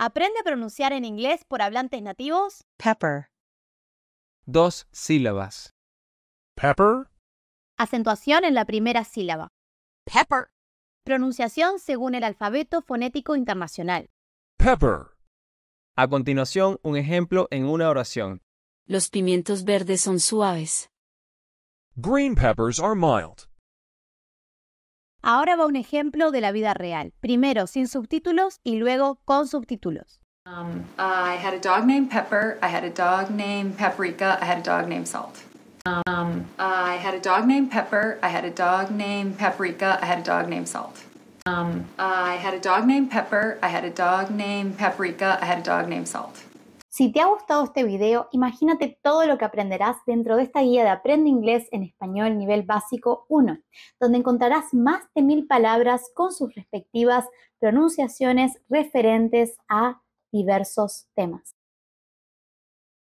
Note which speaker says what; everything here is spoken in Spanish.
Speaker 1: Aprende a pronunciar en inglés por hablantes nativos.
Speaker 2: pepper,
Speaker 3: Dos sílabas.
Speaker 4: Pepper?
Speaker 1: Acentuación en la primera sílaba.
Speaker 2: pepper,
Speaker 1: Pronunciación según el alfabeto fonético internacional.
Speaker 4: Pepper.
Speaker 3: A continuación, un ejemplo en una oración.
Speaker 5: Los pimientos verdes son suaves.
Speaker 4: Green peppers are mild.
Speaker 1: Ahora va un ejemplo de la vida real. Primero sin subtítulos y luego con subtítulos.
Speaker 6: Um, I had a dog named Pepper. I had a dog named Paprika. I had a dog named Salt. Um, I had a dog named Pepper. I had a dog named Paprika. I had a dog named Salt. Um, I had a dog named Pepper. I had a dog named Paprika. I had a dog named Salt.
Speaker 1: Si te ha gustado este video, imagínate todo lo que aprenderás dentro de esta guía de Aprende Inglés en Español nivel básico 1, donde encontrarás más de mil palabras con sus respectivas pronunciaciones referentes a diversos temas.